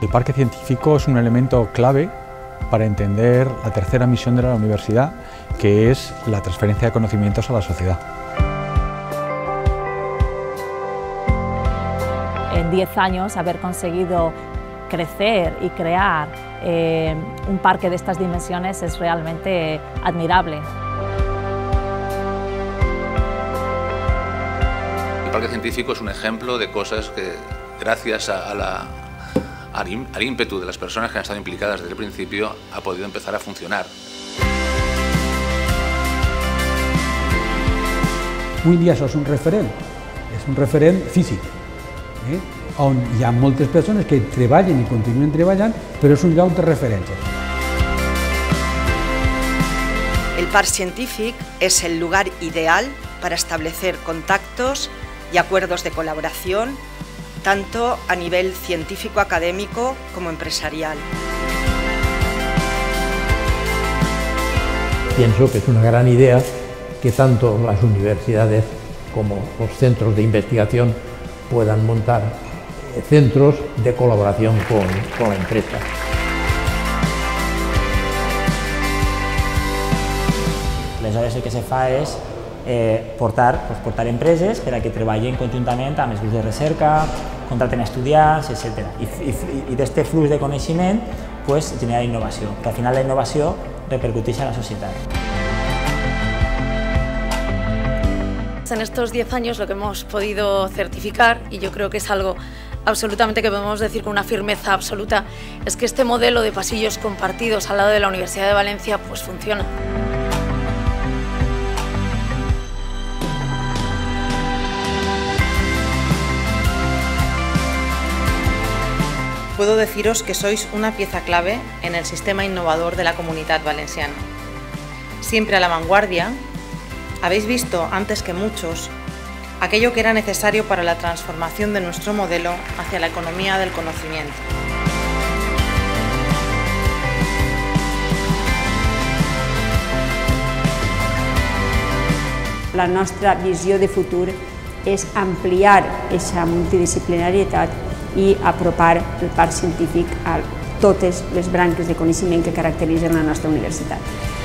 El parque científico es un elemento clave para entender la tercera misión de la universidad, que es la transferencia de conocimientos a la sociedad. En 10 años haber conseguido crecer y crear eh, un parque de estas dimensiones es realmente admirable. El parque científico es un ejemplo de cosas que, gracias a, la, al ímpetu de las personas que han estado implicadas desde el principio, ha podido empezar a funcionar. Avui dia això és un referent, és un referent físic, eh? on hi ha moltes persones que treballen i continuen treballant, però és un lloc de referència. El parc científic es el lugar ideal para establecer contactos y acuerdos de colaboración, tanto a nivel científico-académico como empresarial. Pienso que es una gran idea que tanto las universidades como los centros de investigación puedan montar centros de colaboración con, con la empresa. El que se fa és eh, portar, pues, portar empreses per a que treballin conjuntament amb els grups de recerca, contraten estudiants, etc. I, i, i d'aquest flux de coneixement pues, genera innovació, que al final la innovació repercuteix a la societat. En estos 10 años lo que hemos podido certificar, y yo creo que es algo absolutamente que podemos decir con una firmeza absoluta, es que este modelo de pasillos compartidos al lado de la Universidad de Valencia pues funciona. Puedo deciros que sois una pieza clave en el sistema innovador de la comunidad valenciana. Siempre a la vanguardia, habéis visto antes que muchos aquello que era necesario para la transformación de nuestro modelo hacia la economía del conocimiento. La nostra visió de futur és ampliar aquesta multidisciplinarietat i apropar el parc científic a totes les branques de coneixement que caracteritzen la nostra universitat.